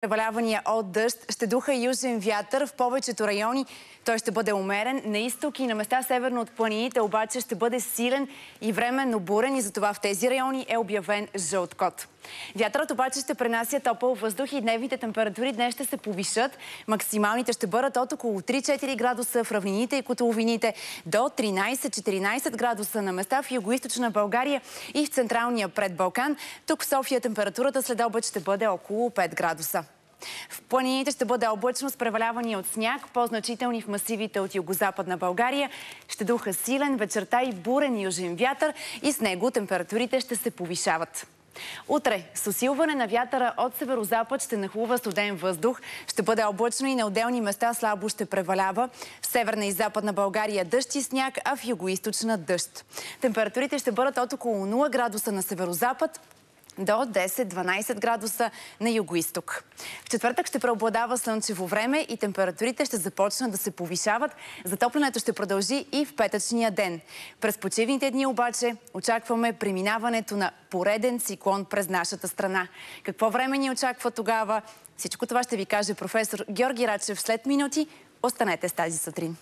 Превалявания от дъжд ще духа южен вятър в повечето райони. Той ще бъде умерен. На изток и на места северно от планините обаче ще бъде силен и временно бурен и затова в тези райони е обявен жълт код. Вятърът обаче ще пренася топъл въздух и дневните температури днес ще се повишат. Максималните ще бъдат от около 3-4 градуса в равнините и котловините до 13-14 градуса на места в югоизточна България и в централния предбалкан. Тук в София температурата след обед ще бъде около 5 градуса. В планините ще бъде облачно с превалявания от сняг, по-значителни в масивите от югозападна България. Ще духа силен вечерта и бурен южен вятър и с него температурите ще се повишават. Утре с усилване на вятъра от северозапад ще нахлува студен въздух. Ще бъде облачно и на отделни места слабо ще превалява. В северна и западна България дъжд и сняг, а в югоисточна дъжд. Температурите ще бъдат от около 0 градуса на северозапад, до 10-12 градуса на югоисток. В четвъртък ще преобладава слънчево време и температурите ще започнат да се повишават. Затоплянето ще продължи и в петъчния ден. През почивните дни обаче очакваме преминаването на пореден циклон през нашата страна. Какво време ни очаква тогава? Всичко това ще ви каже професор Георги Рачев след минути. Останете с тази сутрин.